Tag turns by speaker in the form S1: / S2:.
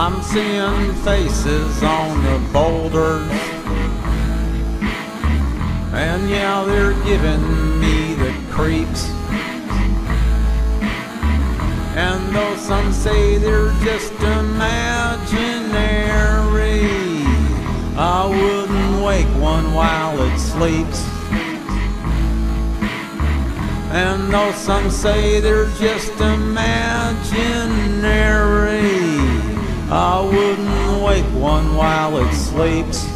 S1: I'm seeing faces on the boulders. And yeah, they're giving me the creeps. And though some say they're just imaginary, I wouldn't wake one while it sleeps. And though some say they're just imaginary, I wouldn't wake one while it sleeps.